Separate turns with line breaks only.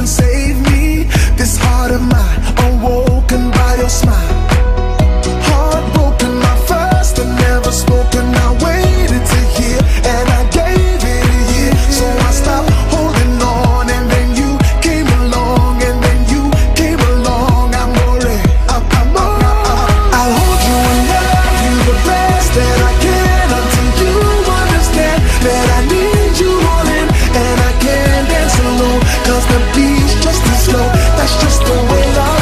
and save me. Cause the beat's just as slow That's just the way life